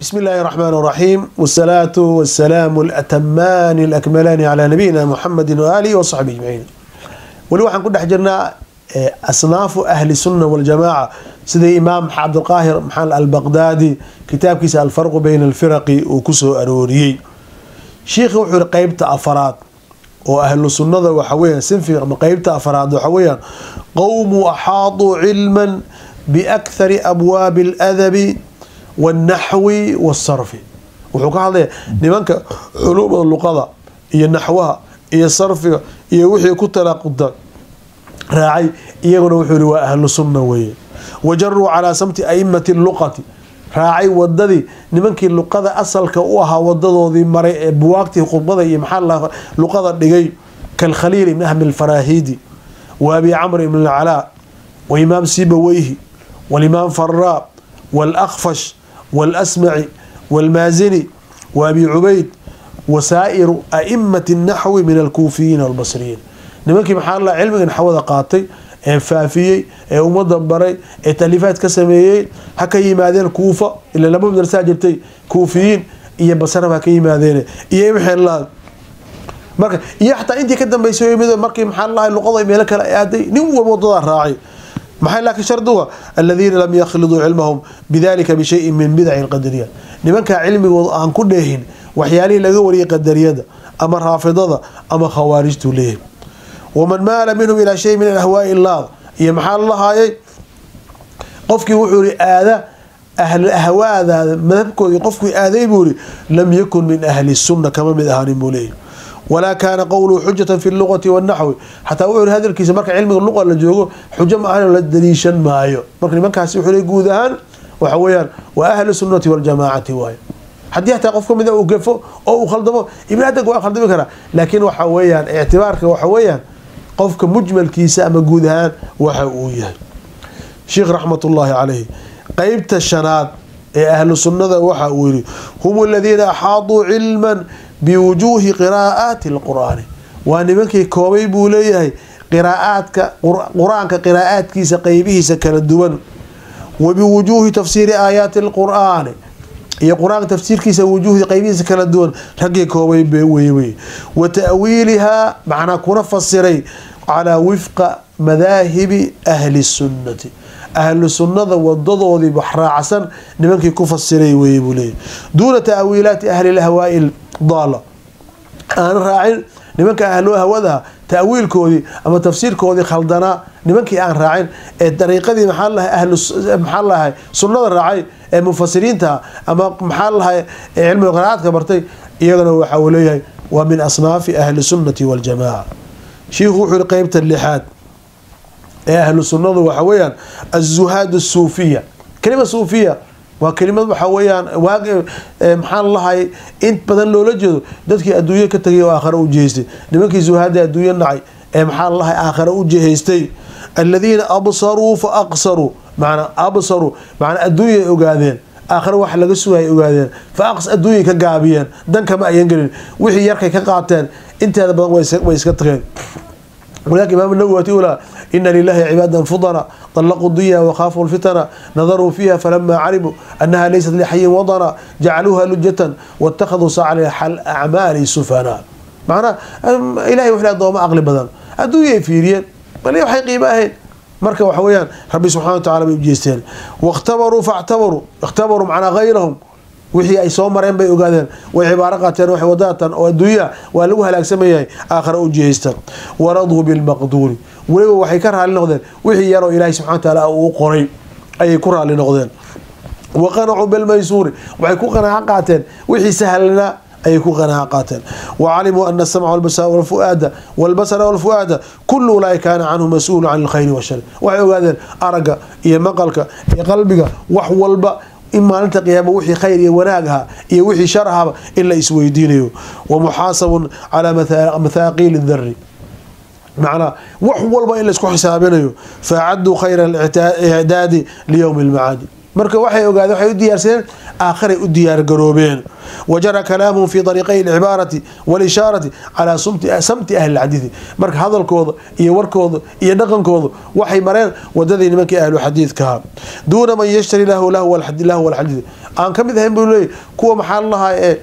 بسم الله الرحمن الرحيم والصلاة والسلام الأتمان الأكملان على نبينا محمد وآله وصحبه أجمعين weli waxaan ku dhex jirnaa asnaafu ahli sunna waljamaaca sidai imaam cabdulqaahir maxamed albaqdaadi kitaabkiisa alfarqu bayna alfiraqi uu kusoo arooriyey shiikhi wuxuu yihi qeybta afaraad oo ahlu sunnada waxa weyan sinfiga qeybta afaraad waxa weeyaan qowmu axaaduu cilman biakthari abwaabi aladabi wاlnaxwi wاsarfi wuxuu ka hadlaya nimanka culuumada luqada iyo naxwaha iyo sarfiga iyo wixii ku tanaaquda raacay iyaguna wuxuu yihi waa ahlu weeye wajaruu calaa samti aimati luqati raacay wadadii nimankii luqada asalka u ahaa wadadoodii maray ee buwaagtii khudbada iyo maxaa luqada dhigay kalkhaliil ibn ahmi alfaraahiidi wa abi camr ibn alcalaa wa imaam sibaweyhi walimaam faraa waalakfash wاlmaazini wa abi cubayd wasaa'iru aimati naxwi min alkuufiyiin walbasriyiin nimankii maxaa la cilmiga naxwada qaatay ee faafiyey ee ummadda baray ee talifaad ka sameeyey ha ka yimaadeen kuufa ila laba madrasaa jirtay kuufiyiin iyo basrab ha ka yimaadeen iyo wxla marka iyo xataa intii ka dambeysay markii maxaa lahay luqada meelo kale aaday nin walba wadadaa raacay maxay laakiin sharduga? Aladiina lam yakhliduu cilmahum bidalika bishayin min bidaci lqadariya nimankaa cilmigooda aan ku dheehin waxyaalihii laga wariyay qadariyada ama raafidada ama khawaarijtuu leeyahay. Waman maala minhum ilaa shay min ahwaai laad iyo maxaa lalahaayay qofkii wuxuu ihi aada ahl ahwaadaada madhabkoodii qofkii aaday buu ihi lam yakun min ahli sunna kama mid ahaanin buu leeyahy walaa kaana qowluhu xujatan fi luqati wanaxwi xataa wuxuu hadalkiisa marka cilmiga luqa la joogo xujo ma ahan la daliishan maayo marka nimankaasi wuxuu guud ahaan waxa weeyaan waa ahlu sunnati waljamaacati waayo haddii hataa qof ka mid uu gafo oo uu khaldamo ibn adanka waa khaldami karaa laakiin waxa weeyaan ictibaarka waxa weeyaan qofka mujmalkiisa ama guud ahaan waxa uu yahay sheikh raxmat ullaahi caleyh qeybta biwujuuhi qiraa'aati alqur'aani. Waa nimankii koobay buu leeyahay qiraa'aadka qur'aanka qiraa'aadkiisa qeybihiisa kala duwan. Wa biwujuuhi tafsiiri aayaati alqur'aani. Iyo qur'aanka tafsiirkiisa wujuuhdi qeybihiisa kala duwan. Raggii koobay wewey wa ta'wiilihaa macnaa kuna fasiray calaa wifqa madaahibi ahli sunnati. Ahlu sunnada wadadoodii raacsan nimankii ku fasiray weye buu leeyahy duuna ta'wiilaati ahli lahwaai daala aan raacin nimanka ahlu hawadaha ta'wiilkoodii ama tafsiirkoodii khaldanaa nimankii aan raacin ee dariiqadii maxaa lahay maxaa lahay sunnada raacay ee mufasiriinta ama maxaa lahay cilmiga qiraa'aadka bartay iyagana waxa uu leeyahay waa min asnaafi ahli sunnati waljamaaca shiikhu wuxuu yihi qeybta lixaad ee ahlu sunnadu waxa weeyaan azuhaad waa kelimad waxa weeyaan waag maxaa lahay in badan loola jeedo dadkii adduunye ka tagay oo aakhare u jihaystay nimankii zuhaada adduunye nacay ee maxaa lahay aakhare u jihaystay aladiina absaruu fa aqsaruu manaa absaruu manaa adduunyay ogaadeen aakhare wax laga sugaya ogaadeen fa aqs adduunyay ka gaabiyeen dan kama ayan gelin. Wixii yarkay ka qaateen inteeda badan way iska tageen ولكن إمام النووي يقول إن لله عبادا فضلا طلقوا الدنيا وخافوا الفتن نظروا فيها فلما علموا أنها ليست لحي وضنا جعلوها لجة واتخذوا صالح الأعمال سفنا معناه إلهي وحنا دوما أغلب بدن الدنيا فيريان بل يوحي قيمة marka waxa weeyaan rabbi subxana wa tacala bay u jeesteen wakhtabaruu wixii ay soo mareen bay ogaadeen. Way cibaaro qaateen waxay wadaatan oo adduunyaa waa lagu halaagsamayay aakhare u jihaystan waraduu bilmaqduuri. Weliba waxay ka raali noqdeen. Wixii yaroo ilaahay subxana wa tacaala uu qoray ayay ku raali noqdeen. Wa qanacuu bilmaysuuri. Waxay ku qanaaco qaateen. Wixii sahlanaa ayay ku qanaaco qaateen. Wacalimuu ana asamca walfuaada walbasara walfu'aada kullu ulaahi kaana canhu mas'uulu can alkhayri washari waxay ogaadeen aragga iyo maqalka iyo qalbiga wax walba in maalinta qiyaama wixii khayr iyo wanaag ahaa iyo wixii shar ahaba in la isweydiinayo. Wa muxaasabun calaa mathaaqiili dari macnaa wax walba in la isku xisaabinayo. Faacaduu khayra alicdaadi liyowmi almacaadi marka waxay ogaadeen waxay u diyaarsadeen aakhiray u diyaargaroobeen wajara kalaamuhum fi dariiqay alcibaarati walishaarati calaa samti ahli lxadiidi marka hadalkooda iyo warkooda iyo dhaqankooda waxay mareen wadadii nimankii ahlu xadiidkaha duuna man yashtari lahu lahu walxadiid aan ka mid ahayn buu leeyay kuwa maxaa lalahaa ee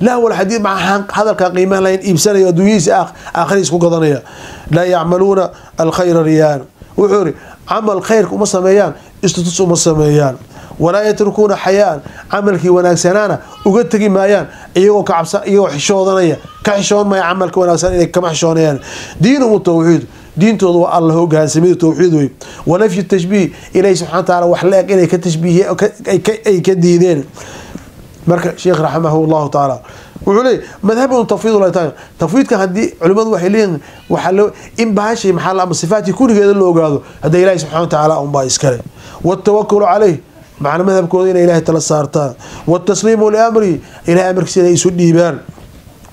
lahu alxadiid maca hadalkaa qiimaha lahayn iibsanayo adduunyihiisa aakhiriis ku gadanaya. Laa yacmaluuna alkhayra riyaan wuxuu ihi camal khayrka uma sameeyaan istutus uma sameeyaan. Walaa yatrukuuna xayaan. Camalkii wanaagsanaana uga tegi maayaan. Iyagoo kacabsa iyagoo xishoodanaya ka xishoon maya camalka wanaagsan inay kama xishoonayaan. Diinuhum tawxiid. Diintooda waa alla hogaansamida towxiid wey wanafyu tashbiih. Ilahi subxana wa taala wax la-eg inay ka tashbiihiye ay ka diideen marka sheekh raximah llahu tacaala wuxuu leeyay madhabun tafwiid tafwiidka haddii culimadu waxay leeyihiin waxaa loo in bahashay maxaa ama sifaatkii kurigeeda la ogaado hadda ilahi subxana wa tacaala unbaa iskale watawakulu caleyh macna madhabkooda inay ilahay tala saartaan. Watasliimu liamrihi ilahay amarkiisa inay isu dhiibaan.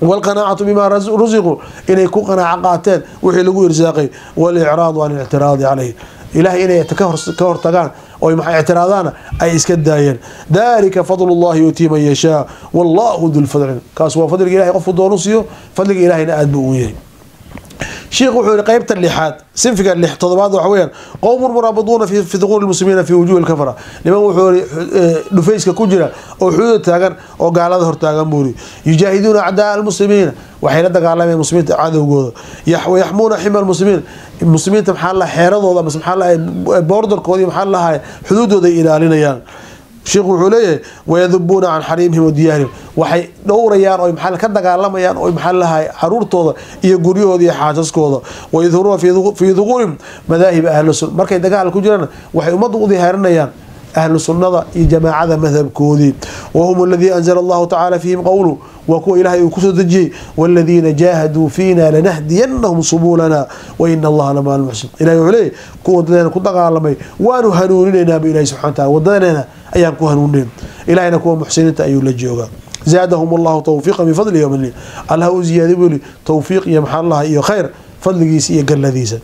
Wاlqanaacatu bima rusiquu inay ku qanaaco qaateen wixii lagu irsaaqay walicraadu can اlictiraadi caleyh ilahay inay ka hortagaan oy maxay ictiraadaana ay iska daayeen. Dalika fadl اllahi yuutii man yashaa wallahu du lfadlin kaas waa fadliga ilahay qofku doonu siiyo fadliga ilahayna aad buu u yahay sheikh wuxuu yihi qeybta lixaad sinfiga lix todobaad waxa weyaan qowmun muraabiduuna fi duquuri lmuslimiina fi wujuhi lkafara. Niman wuxuu i dhufayska ku jira oo xuduuda taagan oo gaalada hortaagan buu ri yujaahiduuna acdaa almuslimiina. Waxay la dagaalamayeen muslimiinta cadowgooda. Wayaxmuuna xima lmuslimiin muslimiinta maxaa la xeeradooda mase maxaa lahay boordarkooda iyo maxaa lahay xuduudooda ay ilaalinayaan sheikhu wuxuu leeyahay wayadubuuna can xariimihim wa diyaarihim. Waxay dhowrayaan oo maxaa ka dagaalamayaan oo maxaa lahay caruurtooda iyo guryahooda iyo xaasaskooda wayadhuruuna fii duquurihim madaahib ahlu markay dagaal ku jiraan waxay ummadda u dihaarinayaan ahlu sunnada iyo jamaacada madhabkoodii. Wahum aladii anzala allahu tacala fiihim qowlu waa kuwa ilaahay uu ku soo dejiyey waaladiina jaahaduu fiina lanahdiyanahum subulana wa ina allaha lamaa almuxsin ilahi wuxuu leeyahy kuwa wadadeena ku dagaalamay waanu hanuuninaynaaba ilahi subxana wataala wadadeena ayaan ku hanuunin. Ilahayna kuwa muxsiniinta ayuu la joogaa. Zaadahum allahu tawfiiqa min fadli yowmini allah u buu yihi tawfiiq iyo maxaa laha iyo khayr fadligiisa iyo galladiisa.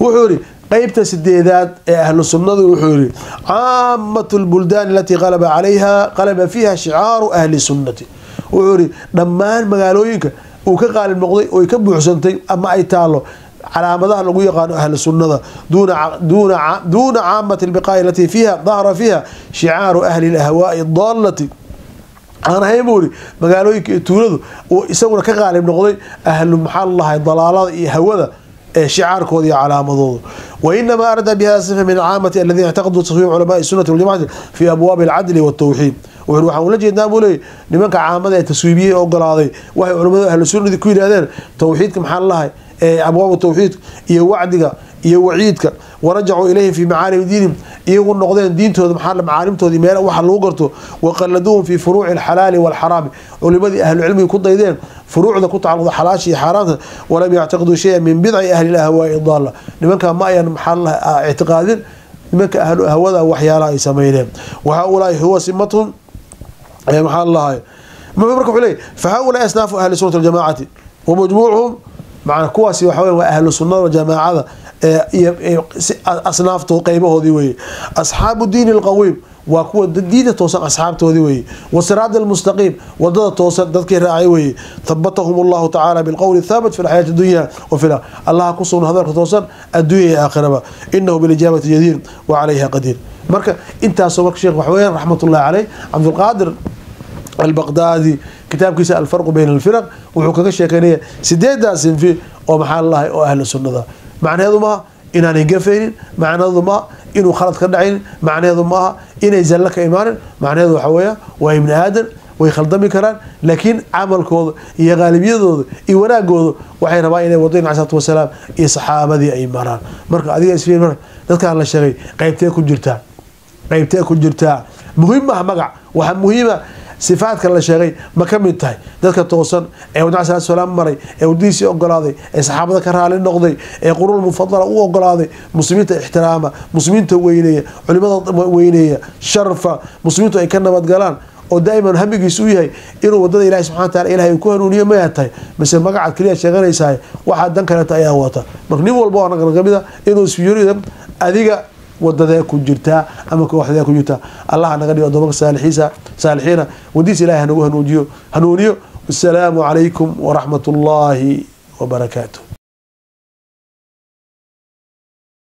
Wuxuu yihi qeybta sideedaad ee ahlu sunnadu wuxuu yihi caamatu lbuldaani alatii qalaba calayha qalaba fiiha shicaaru ahli sunnati. Wuxuu yihi dhammaan magaalooyinka uu ka qaalib noqday oy ka buuxsantay ama ay taalo calaamadaha lagu yaqaano ahlu sunnada duuna caamati lbiqaa'i alatii fiiha dahara fiiha shicaaru ahli lahwaai daalati aan ahayn buu ihi magaalooyinka iyo tuuladu uu isaguna ka qaalib noqday ahlu maxaa lalahay dalaalada iyo hawada ee shicaarkooda iyo calaamadooda wainamaa arada bihada sifa min caamati aladiina ictaqaduu taswiim culamaai sunati waljamacati fi abwaabi alcadli waltawxiid wuxu waxaan ula jeednaa buu leeyay nimanka caamada ee taswiibiyey ogolaaday waxay culamadu ahlu ku yidhahdeen tawxiidka maxaa lalahay ee abwaab tawxiidka iyo wacdiga iyo waciidka. Warajacuu ilayhim fi macaalim diinihim. Iyagu noqdeen diintooda macaalimtoodii meel waxa lagu garto? Waqaladuuhum fi furuuci alxalaali walxaraami. Culimadii ahlu cilmigi ku daydeen furuucda ku tacalluqda xalaasha iyo xaaraanta walam yactiqiduu shaya min bidci ahli lahwaai daala nimankaa ma ayan maxaa ictiqaadin. Nimanka ahlu hawada waxyaalaha ay sameyneen wa haulaai huwa simatun maxaa lalahay marka wuxuu leeyay fa haulaai asnaafu ahli sunnati waljamaacati wa majmuucuhum macna kuwaasi waxa weya waa ahlu sunnada jamaacada asnaafto qeybahoodii weeye. Asxaabu diini alqawiim waa kuwa diinta toosan asxaabtoodii weeye. Wasiraad almustaqiim waddada toosan dadkii raacay weeye. Habatahum allahu tacaala bilqowli thaabit fi lxayaati dunya wa fi allaha ku sugna hadalka toosan adduunya iyo aakhiraba. Inahu bilijaabati jadiir wa calayha qadiir. Marka intaasoo marka sheekh waxa weya raxmat ullahi caleyh cabdulqaadir albaqdaadi kitaabkiisa alfarqu bayna alfiraq wuxuu kaga sheekeynaya sideedaa sinfi oo maxaa lalahay oo ahlu sunnada. Macnaheedu maaha inaanay gafaynin macnaheedu maaha inuu khalad ka dhacaynin macnaheedu maaha inay zallo ka imaanin macnaheedu waxa weeya waa ibni aadan way khaldami karaan laakiin camalkooda iyo qaalibiyadooda iyo wanaagooda waxay rabaan inay wadayn cala salatu wasalaam iyo saxaabadii ay maraan marka adiga isfiir marka dadkaan la sheegay qeybtee ku jirtaa? Qeybtee ku jirtaa? Muhiim maaha magac. Waxaa muhiima sifaadka la sheegay ma ka mid tahay. Dadka toosan ee wadna sala salaam maray ee wadadiisii ogolaaday ee saxaabada ka raali noqday ee quruun mufadala u ogolaaday muslimiinta ixtiraama muslimiinta weyneeya culimada weyneeya sharfa muslimiintu ay ka nabadgalaan oo daa'iman hamigiis u yahay inuu waddada ilahi subxana wa taala ilahay ku hanuuniyo mayaa tahay mise magacaad keliya sheeganaysahay waxaa dan kaleeta ayaa wata marka nin walba oo nagan ka mid a inuu isfiyoridan adiga wadadee ku jirtaa ama kooxdee ku jirtaa allah naga dhigo adoomaka saalixiisa saalixiina wadiis ilahi hanagu hanuujiyo hanuuniyo. Wasalaamu calaykum waraxmat ullaahi wabarakaatuh